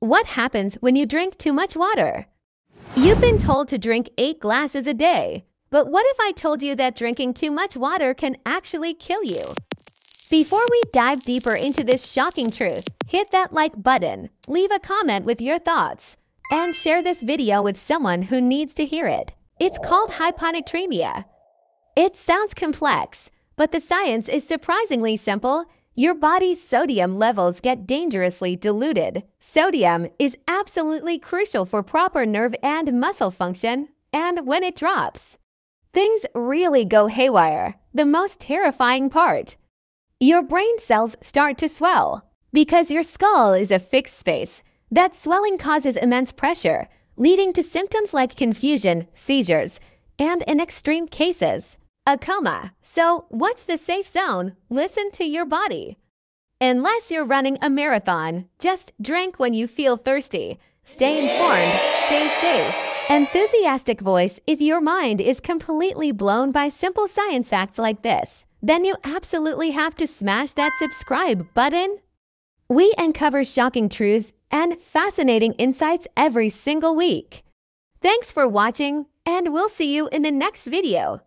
What happens when you drink too much water? You've been told to drink 8 glasses a day, but what if I told you that drinking too much water can actually kill you? Before we dive deeper into this shocking truth, hit that like button, leave a comment with your thoughts, and share this video with someone who needs to hear it. It's called hyponatremia. It sounds complex, but the science is surprisingly simple your body's sodium levels get dangerously diluted. Sodium is absolutely crucial for proper nerve and muscle function, and when it drops, things really go haywire. The most terrifying part your brain cells start to swell. Because your skull is a fixed space, that swelling causes immense pressure, leading to symptoms like confusion, seizures, and in extreme cases, a coma. So, what's the safe zone? Listen to your body. Unless you're running a marathon, just drink when you feel thirsty. Stay informed, stay safe. Enthusiastic voice if your mind is completely blown by simple science facts like this, then you absolutely have to smash that subscribe button. We uncover shocking truths and fascinating insights every single week. Thanks for watching, and we'll see you in the next video.